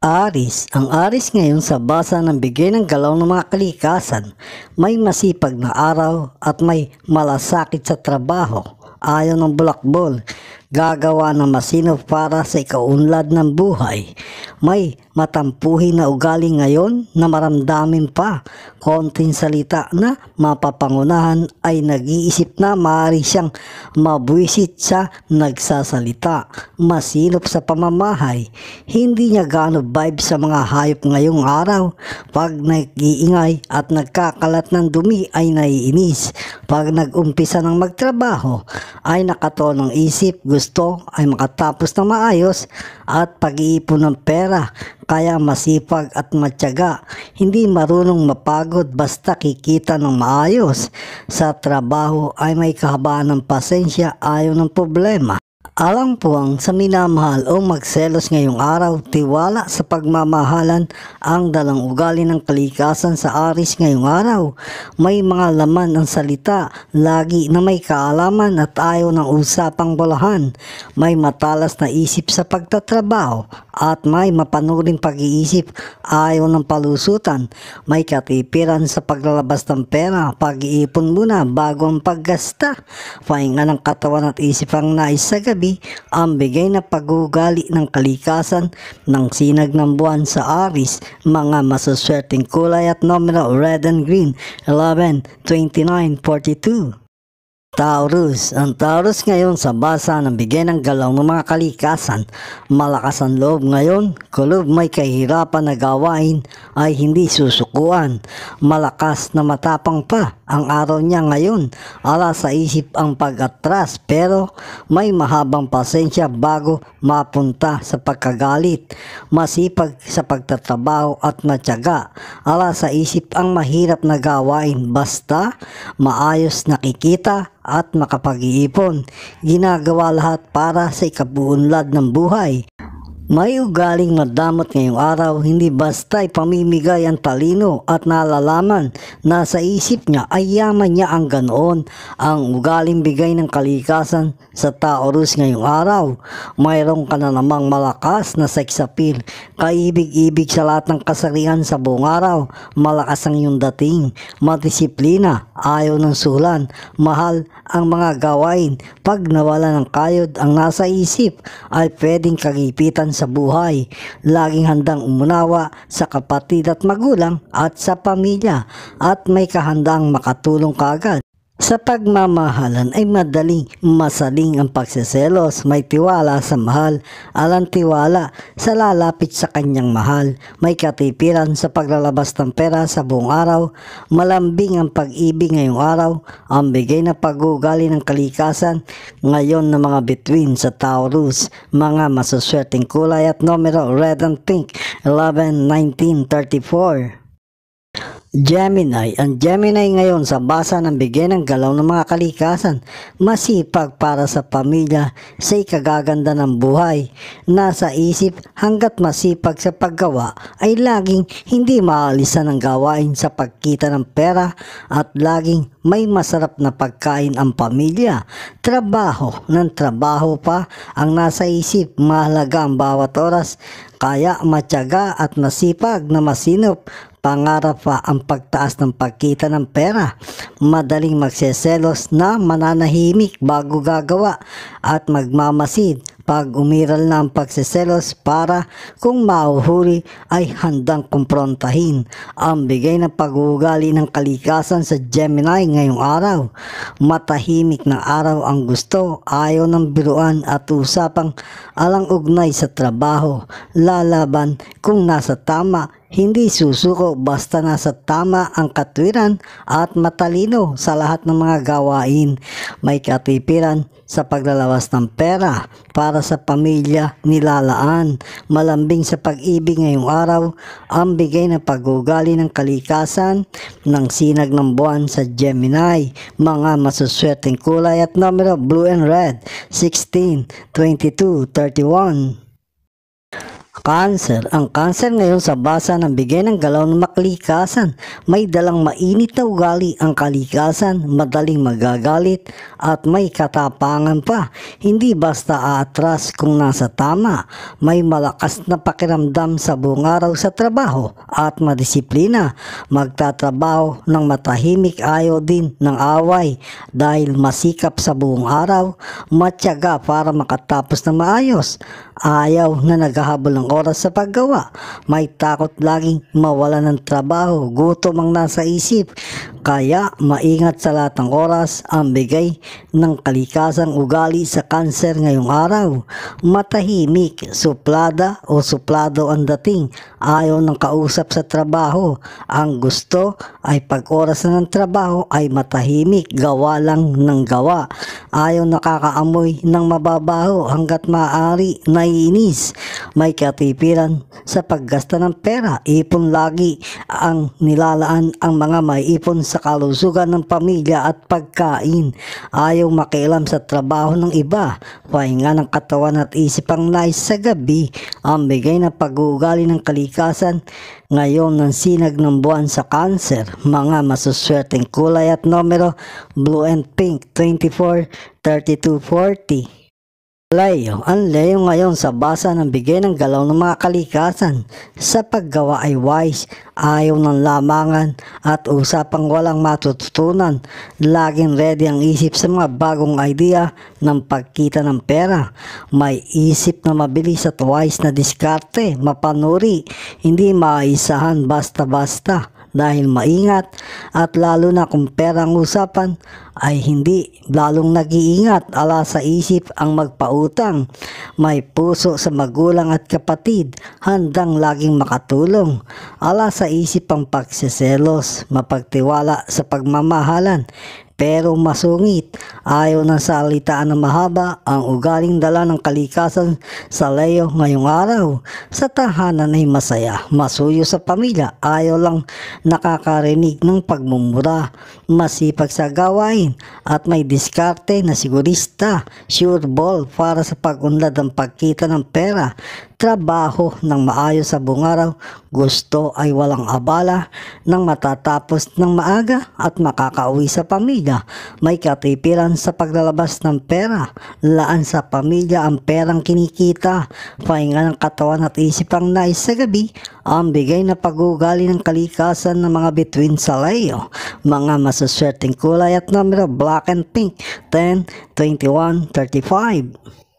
Aris, ang Aris ngayon sa basa ng bigay ng galaw ng mga kalikasan, may masipag na araw at may malasakit sa trabaho. Ayaw ng bulakbol, gagawa ng masino para sa ikaunlad ng buhay. May matampuhin na ugali ngayon na maramdamin pa. Konting salita na mapapangunahan ay nag-iisip na maaari siyang mabuisit sa nagsasalita. Masinop sa pamamahay. Hindi niya gaano vibe sa mga hayop ngayong araw. Pag nag-iingay at nagkakalat ng dumi ay naiinis. Pag nag-umpisa ng magtrabaho ay nakatonong isip gusto ay makatapos ng maayos at pag-iipon ng pera kaya masipag at matyaga. Hindi marunong mapagod basta kikita ng maayos. Sa trabaho ay may kahabaan ng pasensya ayaw ng problema. Alang puwang sa minamahal o magselos ngayong araw, tiwala sa pagmamahalan ang dalang ugali ng kalikasan sa aris ngayong araw. May mga laman ang salita, lagi na may kaalaman at ayaw ng usapang bolahan. May matalas na isip sa pagtatrabaho at may mapanuring pag-iisip, ayaw ng palusutan. May katipiran sa paglalabas ng pera, pag-iipon muna bago ang paggasta. Pahinga ng katawan at isip ang nais sa gabi, ang bigay na pagugali ng kalikasan ng sinag ng buwan sa Aris, mga masuswerteng kulay at numero red and green, 11, 29, 42. Taurus. Ang Taurus ngayon sa basa ng bigay ng galaw ng mga kalikasan. Malakas ang loob ngayon. Kulob may kahirapan na gawain ay hindi susukuan. Malakas na matapang pa ang araw niya ngayon. Ala sa isip ang pag-atras pero may mahabang pasensya bago mapunta sa pagkagalit. Masipag sa pagtatrabaho at matyaga. Ala sa isip ang mahirap na gawain basta maayos nakikita at makapag-iipon. Ginagawa lahat para sa ikabuunlad ng buhay. May ugaling madamot ngayong araw, hindi basta ipamimigay ang talino at nalalaman na sa isip niya ay yaman niya ang ganoon. Ang ugaling bigay ng kalikasan sa Taurus ngayong araw. Mayroong ka na namang malakas na seksapil, kaibig-ibig sa lahat ng kasarian sa buong araw. Malakas ang iyong dating, madisiplina, ayaw ng sulan, mahal ang mga gawain. Pag nawala ng kayod ang nasa isip ay pwedeng kagipitan sa buhay. Laging handang umunawa sa kapatid at magulang at sa pamilya at may kahandang makatulong kaagad. Sa pagmamahalan ay madaling masaling ang pagseselos, may tiwala sa mahal, alang tiwala sa lalapit sa kanyang mahal, may katipiran sa paglalabas ng pera sa buong araw, malambing ang pag-ibig ngayong araw, ang bigay na pag-ugali ng kalikasan ngayon ng mga bituin sa Taurus, mga masuswerteng kulay at numero red and pink, 11, 19, 34. Gemini. Ang Gemini ngayon sa basa ng bigay ng galaw ng mga kalikasan, masipag para sa pamilya sa ikagaganda ng buhay. Nasa isip hanggat masipag sa paggawa ay laging hindi maalisan ng gawain sa pagkita ng pera at laging may masarap na pagkain ang pamilya. Trabaho ng trabaho pa ang nasa isip, mahalaga ang bawat oras kaya matyaga at masipag na masinop Pangarap pa ang pagtaas ng pagkita ng pera. Madaling magseselos na mananahimik bago gagawa at magmamasid pag umiral na ang pagseselos para kung mauhuli ay handang kumprontahin ang bigay ng pag-uugali ng kalikasan sa Gemini ngayong araw. Matahimik na araw ang gusto, ayaw ng biruan at usapang alang ugnay sa trabaho. Lalaban kung nasa tama hindi susuko basta nasa tama ang katwiran at matalino sa lahat ng mga gawain. May katipiran sa paglalawas ng pera para sa pamilya nilalaan. Malambing sa pag-ibig ngayong araw ang bigay ng pag-ugali ng kalikasan ng sinag ng buwan sa Gemini. Mga masuswerteng kulay at numero blue and red 16, 22, 31. Cancer. Ang cancer ngayon sa basa ng bigay ng galaw ng makalikasan. May dalang mainit na ugali ang kalikasan, madaling magagalit at may katapangan pa. Hindi basta aatras kung nasa tama. May malakas na pakiramdam sa buong araw sa trabaho at madisiplina. Magtatrabaho ng matahimik ayaw din ng away dahil masikap sa buong araw, matyaga para makatapos na maayos. Ayaw na naghahabol ng oras sa paggawa. May takot laging mawala ng trabaho, gutom ang nasa isip. Kaya maingat sa lahat ng oras ang bigay ng kalikasang ugali sa kanser ngayong araw. Matahimik, suplada o suplado ang dating. Ayaw ng kausap sa trabaho. Ang gusto ay pag oras na ng trabaho ay matahimik, gawa lang ng gawa. Ayaw nakakaamoy ng mababaho hanggat maaari naiinis. May katipiran sa paggasta ng pera. Ipon lagi ang nilalaan ang mga may ipon sa kalusugan ng pamilya at pagkain. Ayaw makialam sa trabaho ng iba. Pahinga ng katawan at isip ang nais sa gabi. Ang bigay na pag-uugali ng kalikasan ngayon ng sinag ng buwan sa cancer. Mga masuswerteng kulay at numero blue and pink 24, 32, 40. Leo, ang Leo ngayon sa basa ng bigay ng galaw ng mga kalikasan. Sa paggawa ay wise, ayaw ng lamangan at usapang walang matututunan. Laging ready ang isip sa mga bagong idea ng pagkita ng pera. May isip na mabilis at wise na diskarte, mapanuri, hindi maisahan basta-basta dahil maingat at lalo na kung perang usapan ay hindi lalong nag-iingat ala sa isip ang magpautang. May puso sa magulang at kapatid, handang laging makatulong. Ala sa isip ang pagsiselos, mapagtiwala sa pagmamahalan, pero masungit. Ayaw ng salitaan na mahaba ang ugaling dala ng kalikasan sa Leo ngayong araw. Sa tahanan ay masaya, masuyo sa pamilya, ayaw lang nakakarinig ng pagmumura, masipag sa gawain at may diskarte na sigurista, sure ball para sa pag-unlad ng pagkita ng pera trabaho ng maayos sa buong araw, gusto ay walang abala nang matatapos ng maaga at makakauwi sa pamilya. May katipiran sa paglalabas ng pera, laan sa pamilya ang perang kinikita, pahinga ng katawan at isip ang nais sa gabi, ang bigay na pag-ugali ng kalikasan ng mga bituin sa layo, mga masuswerteng kulay at numero black and pink, 10, 21, 35.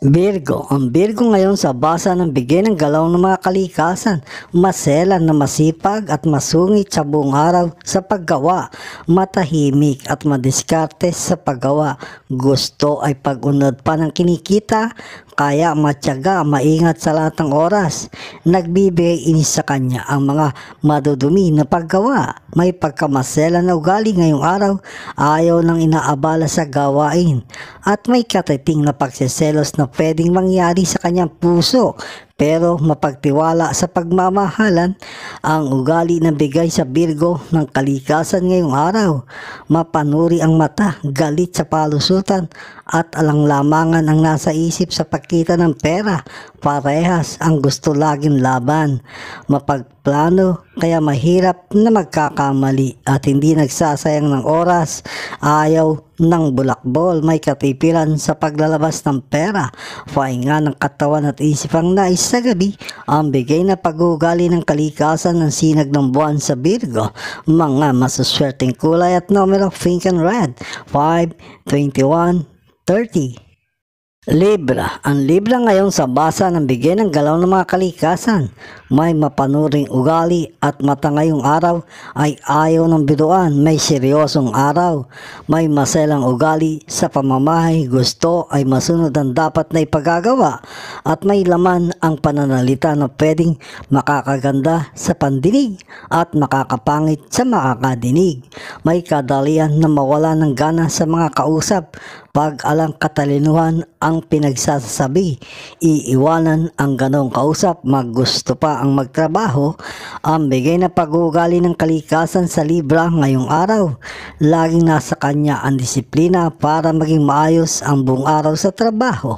Virgo. Ang Virgo ngayon sa basa ng bigay ng galaw ng mga kalikasan. Maselan na masipag at masungit sa buong araw sa paggawa. Matahimik at madiskarte sa paggawa. Gusto ay pag-unod pa ng kinikita kaya matyaga, maingat sa lahat ng oras. Nagbibigay inis sa kanya ang mga madudumi na paggawa. May pagkamasela na ugali ngayong araw, ayaw nang inaabala sa gawain. At may katiting na pagseselos na pwedeng mangyari sa kanyang puso pero mapagtiwala sa pagmamahalan ang ugali ng bigay sa Virgo ng kalikasan ngayong araw. Mapanuri ang mata, galit sa palusutan at alang lamangan ang nasa isip sa pagkita ng pera. Parehas ang gusto laging laban. Mapagplano kaya mahirap na magkakamali at hindi nagsasayang ng oras. Ayaw ng bulakbol, may katipiran sa paglalabas ng pera. Pahinga ng katawan at isip ang nais sa gabi, ang bigay na pag-uugali ng kalikasan ng sinag ng buwan sa Virgo. Mga masuswerteng kulay at numero pink and red, 5, 21, 30. Libra. Ang Libra ngayon sa basa ng bigay ng galaw ng mga kalikasan. May mapanuring ugali at mata ngayong araw ay ayaw ng biruan. May seryosong araw. May maselang ugali sa pamamahay. Gusto ay masunod ang dapat na ipagagawa. At may laman ang pananalita na pwedeng makakaganda sa pandinig at makakapangit sa makakadinig. May kadalian na mawala ng gana sa mga kausap. Pag alang katalinuhan ang pinagsasabi, iiwanan ang ganong kausap, maggusto pa ang magtrabaho, ang bigay na pag-uugali ng kalikasan sa Libra ngayong araw. Laging nasa kanya ang disiplina para maging maayos ang buong araw sa trabaho.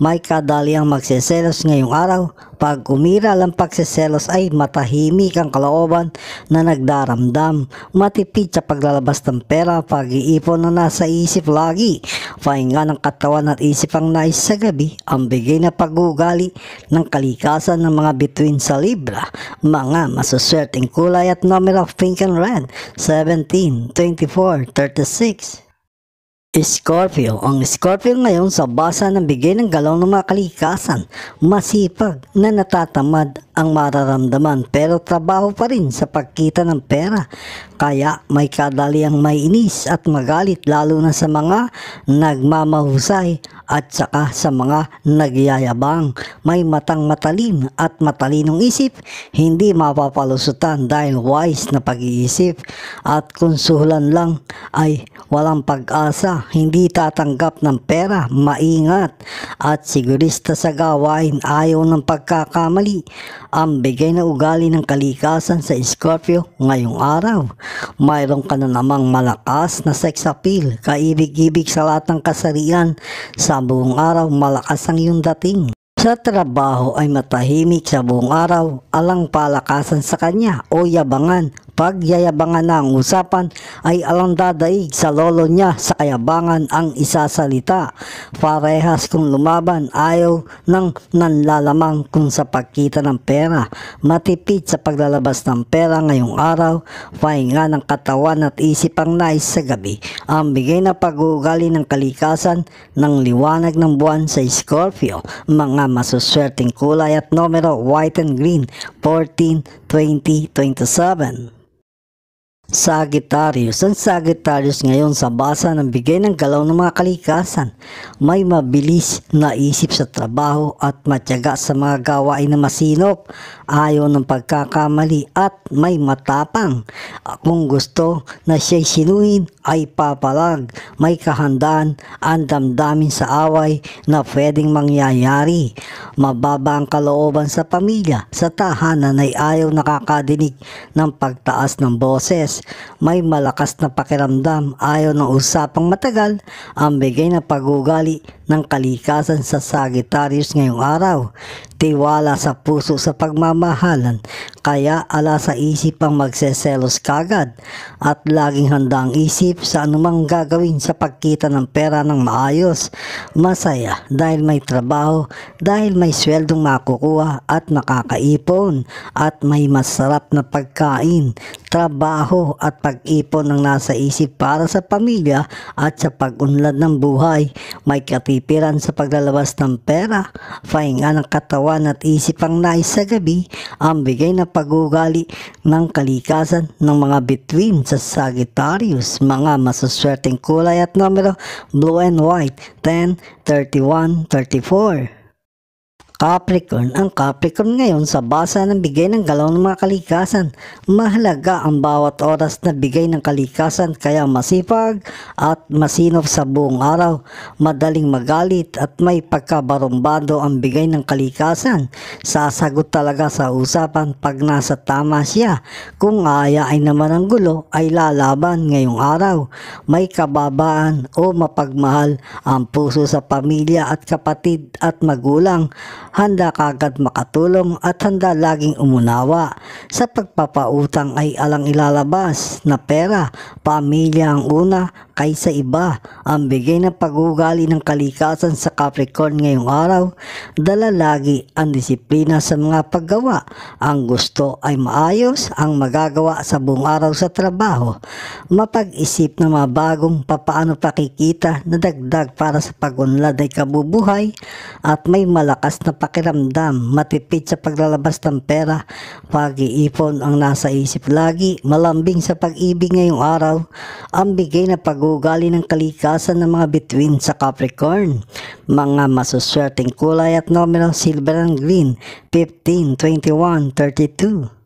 May kadaliang magseselos ngayong araw, pag umira lang pagseselos ay matahimik ang kalooban na nagdaramdam. Matipid sa paglalabas ng pera, pag-iipon na nasa isip lagi. Pahinga ng katawan at isip ang nais sa gabi, ang bigay na pag-ugali ng kalikasan ng mga bituin sa Libra. Mga masuswerteng kulay at number of pink and red, 17, 24, 36. Scorpio. Ang Scorpio ngayon sa basa ng bigay ng galaw ng mga kalikasan, masipag na natatamad ang mararamdaman pero trabaho pa rin sa pagkita ng pera. Kaya may kadaliang may inis at magalit lalo na sa mga nagmamahusay at saka sa mga nagyayabang. May matang matalin at matalinong isip, hindi mapapalusutan dahil wise na pag-iisip at kung suhulan lang ay walang pag-asa, hindi tatanggap ng pera, maingat at sigurista sa gawain ayaw ng pagkakamali. Ang bigay na ugali ng kalikasan sa Scorpio ngayong araw. Mayroon ka na namang malakas na sex appeal, kaibig-ibig sa lahat ng kasarian. Sa buong araw, malakas ang iyong dating. Sa trabaho ay matahimik sa buong araw, alang palakasan sa kanya o yabangan pagyayabangan ang usapan ay alang dadaig sa lolo niya sa kayabangan ang isasalita. Parehas kung lumaban ayaw ng nanlalamang kung sa pagkita ng pera. Matipid sa paglalabas ng pera ngayong araw, pahinga ng katawan at isip ang nais sa gabi. Ang bigay na pag-uugali ng kalikasan ng liwanag ng buwan sa Scorpio. Mga masuswerteng kulay at numero white and green 14, 20, 27. Sagittarius. Ang Sagittarius ngayon sa basa ng bigay ng galaw ng mga kalikasan. May mabilis na isip sa trabaho at matyaga sa mga gawain na masinop. Ayaw ng pagkakamali at may matapang. Kung gusto na siya'y sinuhin ay papalag. May kahandaan ang damdamin sa away na pwedeng mangyayari. Mababa ang kalooban sa pamilya. Sa tahanan ay ayaw nakakadinig ng pagtaas ng boses may malakas na pakiramdam ayaw ng usapang matagal ang bigay na pagugali ng kalikasan sa Sagittarius ngayong araw. Tiwala sa puso sa pagmamahalan, kaya ala sa isip ang magseselos kagad at laging handa ang isip sa anumang gagawin sa pagkita ng pera ng maayos. Masaya dahil may trabaho, dahil may sweldong makukuha at makakaipon at may masarap na pagkain, trabaho at pag-ipon ang nasa isip para sa pamilya at sa pag-unlad ng buhay. May katipiran sa paglalabas ng pera, pahinga ng katawan at isip ang nais sa gabi, ang bigay na pag-ugali ng kalikasan ng mga bituin sa Sagittarius, mga masuswerteng kulay at numero blue and white, 10, 31, 34. Capricorn. Ang Capricorn ngayon sa basa ng bigay ng galaw ng mga kalikasan. Mahalaga ang bawat oras na bigay ng kalikasan kaya masipag at masinop sa buong araw. Madaling magalit at may pagkabarumbado ang bigay ng kalikasan. Sasagot talaga sa usapan pag nasa tama siya. Kung aayain naman ang gulo ay lalaban ngayong araw. May kababaan o mapagmahal ang puso sa pamilya at kapatid at magulang handa kagad makatulong at handa laging umunawa. Sa pagpapautang ay alang ilalabas na pera, pamilya ang una kaysa iba. Ang bigay ng pagugali ng kalikasan sa Capricorn ngayong araw, dala lagi ang disiplina sa mga paggawa. Ang gusto ay maayos ang magagawa sa buong araw sa trabaho. Mapag-isip na mga bagong papaano pakikita na dagdag para sa pagunlad ay kabubuhay at may malakas na pakiramdam, matipid sa paglalabas ng pera, pag-iipon ang nasa isip lagi, malambing sa pag-ibig ngayong araw, ang bigay na pag-ugali ng kalikasan ng mga bituin sa Capricorn. Mga masuswerteng kulay at numero silver and green, 15, 21, 32.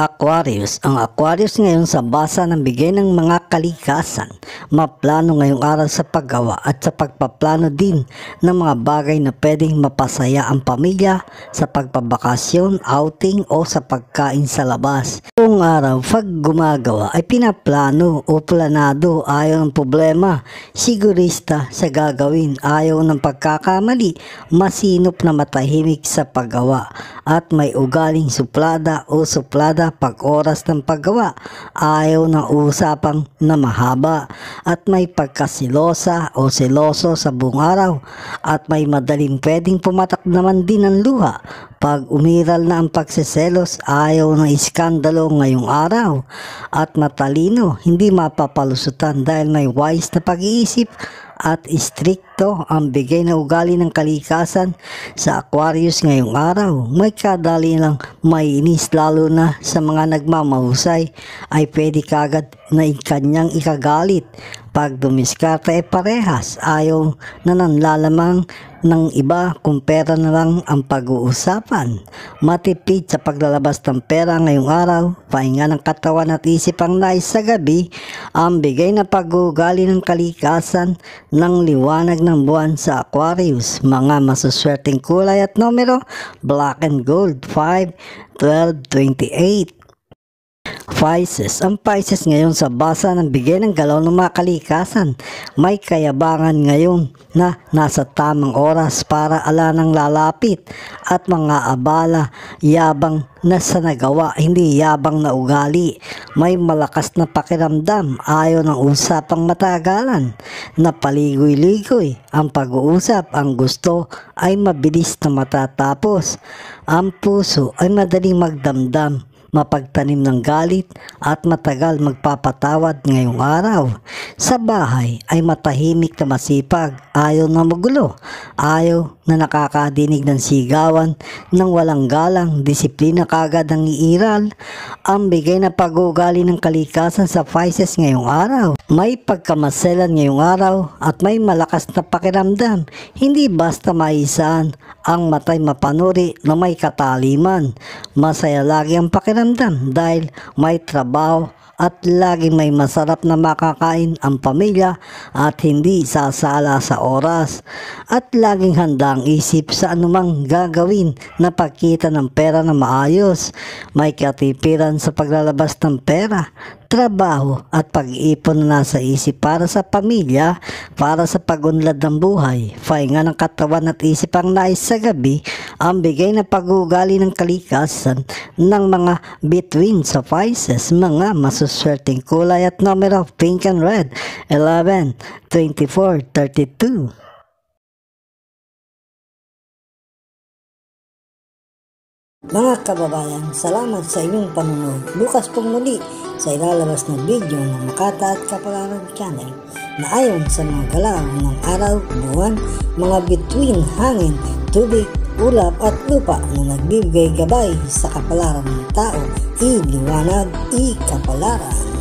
Aquarius. Ang Aquarius ngayon sa basa ng bigay ng mga kalikasan. Maplano ngayong araw sa paggawa at sa pagpaplano din ng mga bagay na pwedeng mapasaya ang pamilya sa pagpabakasyon, outing o sa pagkain sa labas. Ngayong araw, pag gumagawa ay pinaplano o planado ayaw ng problema. Sigurista sa gagawin ayaw ng pagkakamali, masinop na matahimik sa paggawa at may ugaling suplada o suplada pag oras ng paggawa. Ayaw ng usapang na mahaba at may pagkasilosa o siloso sa buong araw at may madaling pwedeng pumatak naman din ang luha. Pag umiral na ang pagsiselos, ayaw ng iskandalo ngayong araw at matalino, hindi mapapalusutan dahil may wise na pag-iisip at stricto ang bigay na ugali ng kalikasan sa Aquarius ngayong araw. May kadali lang mainis lalo na sa mga nagmamahusay ay pwede kagad na ikanyang ikagalit. Pag dumiskarte ay parehas, ayaw na nanlalamang ng iba kung pera na lang ang pag-uusapan. Matipid sa paglalabas ng pera ngayong araw, pahinga ng katawan at isip ang nais sa gabi, ang bigay na pag-uugali ng kalikasan ng liwanag ng buwan sa Aquarius. Mga masuswerteng kulay at numero, black and gold, 5, 12, 28. Pisces. Ang Pisces ngayon sa basa ng bigay ng galaw ng mga kalikasan. May kayabangan ngayon na nasa tamang oras para ala ng lalapit at mga abala, yabang na sa nagawa, hindi yabang na ugali. May malakas na pakiramdam, ayaw ng usapang matagalan, na paligoy-ligoy. Ang pag-uusap, ang gusto ay mabilis na matatapos. Ang puso ay madaling magdamdam mapagtanim ng galit at matagal magpapatawad ngayong araw. Sa bahay ay matahimik na masipag, ayaw na magulo, ayaw na nakakadinig ng sigawan ng walang galang, disiplina kagad ang iiral, ang bigay na pag-uugali ng kalikasan sa Pisces ngayong araw. May pagkamaselan ngayong araw at may malakas na pakiramdam, hindi basta maisan ang matay mapanuri na may kataliman. Masaya lagi ang pakiramdam dahil may trabaho at laging may masarap na makakain ang pamilya at hindi sasala sa oras at laging handa ang isip sa anumang gagawin na pagkita ng pera na maayos. May katipiran sa paglalabas ng pera trabaho at pag-iipon na nasa isip para sa pamilya, para sa pagunlad ng buhay, pahinga ng katawan at isip ang nais sa gabi, ang bigay na pag-uugali ng kalikasan ng mga between sa mga masuswerteng kulay at numero pink and red, 11, 24, 32. Mga kababayan, salamat sa inyong panunod. Bukas pong muli sa ilalabas na video ng Makata at Kapalaran Channel na ayon sa mga galaw ng araw, buwan, mga between hangin, tubig, ulap at lupa na nagbibigay gabay sa kapalaran ng tao, iliwanag, ikapalaran.